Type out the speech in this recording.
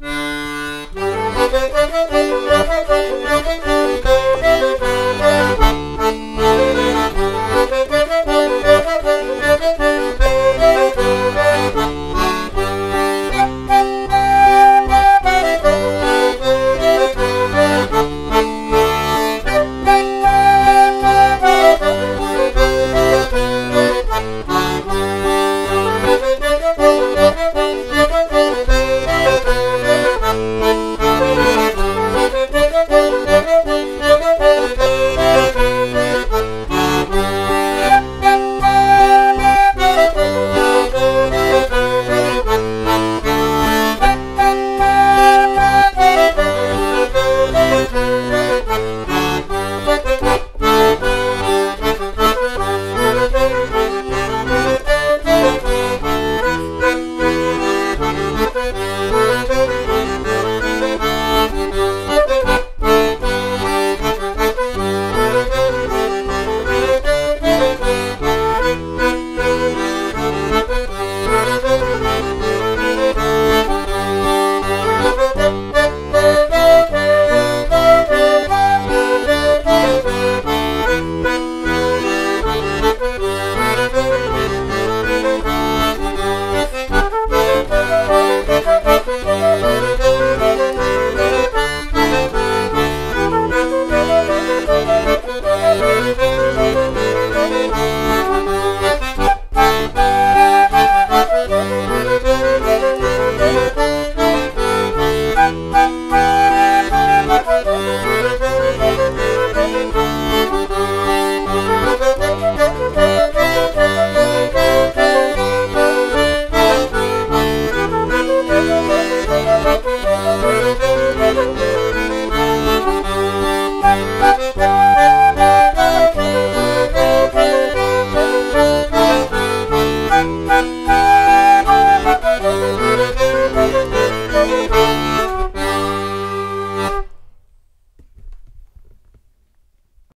Mm-hmm. Música